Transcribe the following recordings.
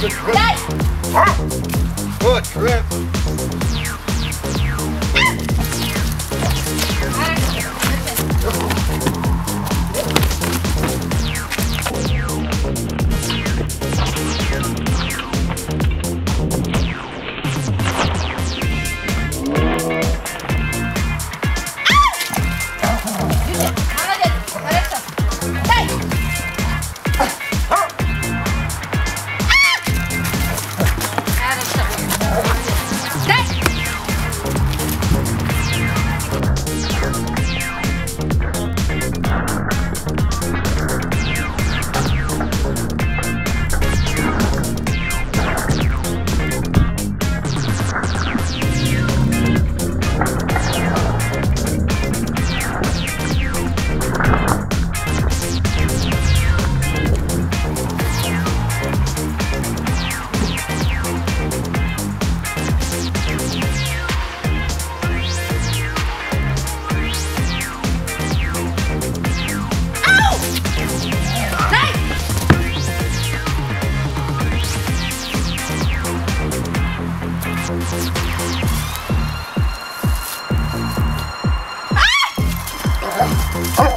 good trip. Good trip.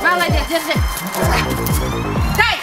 Молодец, держи. Дай!